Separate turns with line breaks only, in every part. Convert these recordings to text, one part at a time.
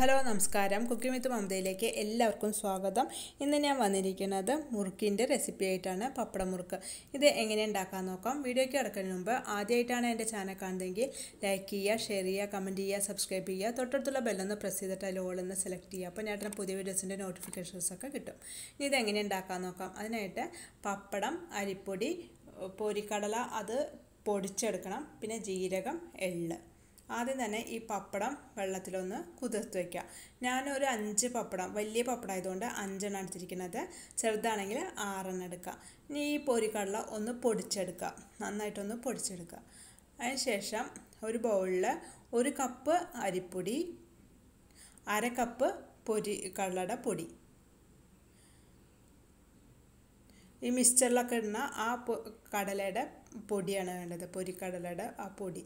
Hello നമസ്കാരം. Cooking വിത്ത് മമതയിലേക്ക് എല്ലാവർക്കും സ്വാഗതം. ഇന്ന് ഞാൻ വന്നിരിക്കുന്നത് മുറുക്കിന്റെ റെസിപ്പി ആയിട്ടാണ് പപ്പട മുറുക്ക്. ഇത് എങ്ങനെ ഉണ്ടാക്കാൻ നോക്കാം? വീഡിയോയ്ക്ക് കിടക്കുന്നതിന് മുമ്പ് ആദ്യമായിട്ടാണ് എന്റെ ചാനൽ കാണുന്നതെങ്കിൽ ലൈക്ക് ചെയ്യുക ഷെയർ ചെയ്യുക കമന്റ് ചെയ്യുക സബ്സ്ക്രൈബ് ചെയ്യുക. തൊട്ടടുത്തുള്ള ബെല്ലൊന്ന് പ്രസ് ചെയ്തിട്ട് അതിൽ ഓളൊന്ന് സെലക്ട് ചെയ്യുക. അപ്പോൾ ഞാൻ പുതിയ വീഡിയോസിന്റെ നോട്ടിഫിക്കേഷൻസൊക്കെ കിട്ടും. ഇനി ഇത് എങ്ങനെ ഉണ്ടാക്കാൻ നോക്കാം? അതിനായിട്ട് പപ്പടം അരിപ്പൊടി പൊരിക്കടല അത് പൊടിച്ചെടുക്കണം. പിന്നെ ജീരകം എള്ള്. ആദ്യം തന്നെ ഈ പപ്പടം വെള്ളത്തിലൊന്ന് കുതിർത്ത് വയ്ക്കുക ഞാനൊരു അഞ്ച് പപ്പടം വലിയ പപ്പടം ആയതുകൊണ്ട് അഞ്ചെണ്ണം എടുത്തിരിക്കുന്നത്. ചെറുതാണെങ്കിൽ ആറെണ്ണം എടുക്കുക. ഇനി ഈ പൊരിക്കടല ഒന്ന് പൊടിച്ചെടുക്കുക. നന്നായിട്ടൊന്ന് പൊടിച്ചെടുക്കുക. അതിനുശേഷം ഒരു ബൗളിൽ ഒരു കപ്പ് അരിപ്പൊടി അര കപ്പ് പൊരി കടലയുടെ പൊടി. ഈ മിക്സ്ചറിലൊക്കെ ഇടുന്ന ആ കടലയുടെ പൊടിയാണ് വേണ്ടത്. പൊരിക്കടലയുടെ ആ പൊടി.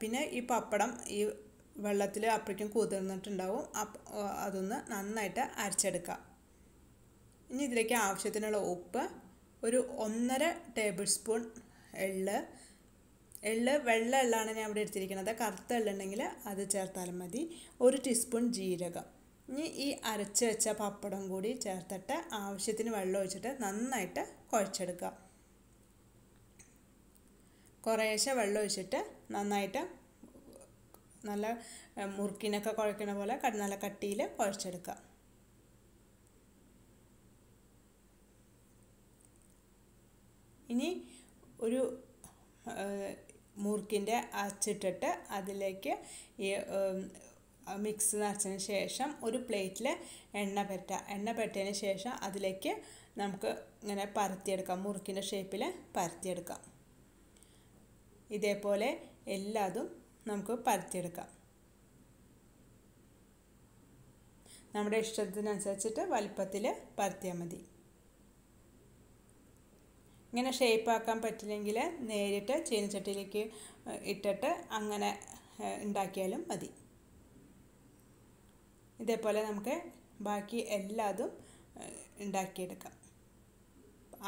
പിന്നെ ഈ പപ്പടം ഈ വെള്ളത്തിൽ അപ്പോഴേക്കും കുതിർന്നിട്ടുണ്ടാവും. അതൊന്ന് നന്നായിട്ട് അരച്ചെടുക്കുക ഇനി ഇതിലേക്ക് ആവശ്യത്തിനുള്ള ഉപ്പ് ഒരു ഒന്നര ടേബിൾ സ്പൂൺ എള്ള്. എള്ള് വെള്ള എള്ളാണ് ഞാൻ ഇവിടെ എടുത്തിരിക്കുന്നത്. കറുത്ത എള്ളുണ്ടെങ്കിൽ അത് ചേർത്താലും മതി. ഒരു ടീസ്പൂൺ ജീരകം. ഇനി ഈ അരച്ച് വെച്ച പപ്പടം കൂടി ചേർത്തിട്ട് ആവശ്യത്തിന് വെള്ളം ഒഴിച്ചിട്ട് നന്നായിട്ട് കുഴച്ചെടുക്കുക കുറേശ്ശെ വെള്ളം ഒഴിച്ചിട്ട് നന്നായിട്ട് നല്ല മുറുക്കിനൊക്കെ കുഴക്കണ പോലെ നല്ല കട്ടിയിൽ കുഴച്ചെടുക്കുക ഇനി ഒരു മുറുക്കിന്റെ അച്ചിട്ടിട്ട് അതിലേക്ക് ഈ മിക്സ് നിറച്ചതിന് ശേഷം ഒരു പ്ലേറ്റിൽ എണ്ണ പെറ്റുക എണ്ണ പുരട്ടിയതിന് ശേഷം അതിലേക്ക് നമുക്ക് ഇങ്ങനെ പരത്തിയെടുക്കാം. മുറുക്കിന്റെ ഷേപ്പിൽ പരത്തിയെടുക്കാം. ഇതേപോലെ എല്ലാതും നമുക്ക് പരത്തിയെടുക്കാം. നമ്മുടെ ഇഷ്ടത്തിനനുസരിച്ചിട്ട് വലുപ്പത്തിൽ പരത്തിയാൽ മതി. ഇങ്ങനെ ഷേപ്പാക്കാൻ പറ്റില്ലെങ്കിൽ നേരിട്ട് ചീനച്ചട്ടിയിലേക്ക് ഇട്ടിട്ട് അങ്ങനെ ഉണ്ടാക്കിയാലും മതി. ഇതേപോലെ നമുക്ക് ബാക്കി എല്ലാതും ഉണ്ടാക്കിയെടുക്കാം.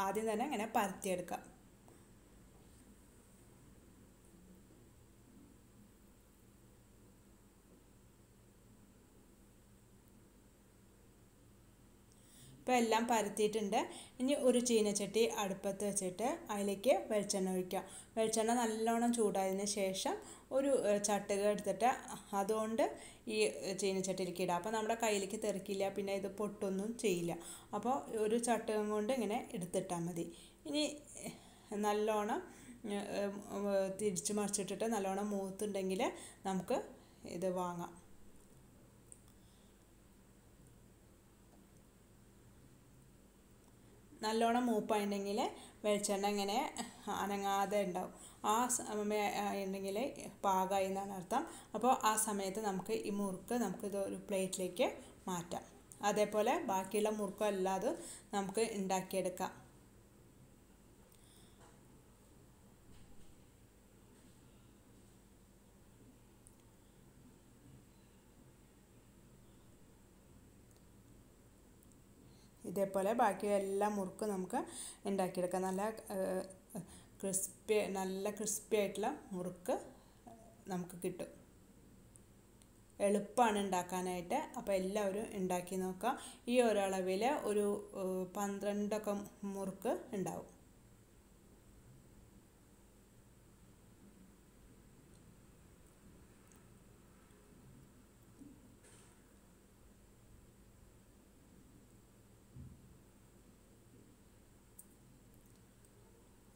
ആദ്യം തന്നെ അങ്ങനെ പരത്തിയെടുക്കാം. ഇപ്പോൾ എല്ലാം പരത്തിയിട്ടുണ്ട്. ഇനി ഒരു ചീനച്ചട്ടി അടുപ്പത്ത് വെച്ചിട്ട് അതിലേക്ക് വെളിച്ചെണ്ണ ഒഴിക്കുക. വെളിച്ചെണ്ണ നല്ലോണം ചൂടായതിന് ശേഷം ഒരു ചട്ടുക എടുത്തിട്ട് അതുകൊണ്ട് ഈ ചീനച്ചട്ടിയിലേക്ക് ഇടുക. അപ്പോൾ നമ്മുടെ കയ്യിലേക്ക് തെറിക്കില്ല പിന്നെ ഇത് പൊട്ടൊന്നും ചെയ്യില്ല. അപ്പോൾ ഒരു ചട്ടുകം കൊണ്ട് ഇങ്ങനെ എടുത്തിട്ടാൽ മതി. ഇനി നല്ലോണം തിരിച്ച് മറിച്ചിട്ടിട്ട് നല്ലോണം മൂത്തുണ്ടെങ്കിൽ നമുക്ക് ഇത് വാങ്ങാം. നല്ലോണം മൂപ്പായിട്ടുണ്ടെങ്കിൽ വെളിച്ചെണ്ണ ഇങ്ങനെ അനങ്ങാതെ ഉണ്ടാവും. ആ ഉണ്ടെങ്കിൽ പാകമായി എന്നാണ് അർത്ഥം. അപ്പോൾ ആ സമയത്ത് നമുക്ക് ഈ മുറുക്ക് നമുക്ക് ഒരു പ്ലേറ്റിലേക്ക് മാറ്റാം. അതേപോലെ ബാക്കിയുള്ള മുറുക്കും അല്ലാതെ നമുക്ക് ഉണ്ടാക്കിയെടുക്കാം. ഇതേപോലെ ബാക്കി എല്ലാ മുറുക്കും നമുക്ക് ഉണ്ടാക്കിയെടുക്കാം. നല്ല ക്രിസ്പി നല്ല ക്രിസ്പി ആയിട്ടുള്ള മുറുക്ക് നമുക്ക് കിട്ടും. എളുപ്പമാണ് ഉണ്ടാക്കാനായിട്ട്. അപ്പോൾ എല്ലാവരും ഉണ്ടാക്കി നോക്കുക. ഈ ഒരളവിൽ ഒരു പന്ത്രണ്ടൊക്കെ മുറുക്ക് ഉണ്ടാവും.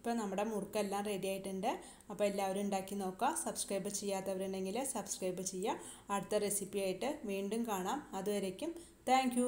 ഇപ്പോൾ നമ്മുടെ മുറുക്കെല്ലാം റെഡി ആയിട്ടുണ്ട്. അപ്പോൾ എല്ലാവരും ഉണ്ടാക്കി നോക്കുക. സബ്സ്ക്രൈബ് ചെയ്യാത്തവരുണ്ടെങ്കിൽ സബ്സ്ക്രൈബ് ചെയ്യുക. അടുത്ത റെസിപ്പിയായിട്ട് വീണ്ടും കാണാം. അതുവരേക്കും താങ്ക്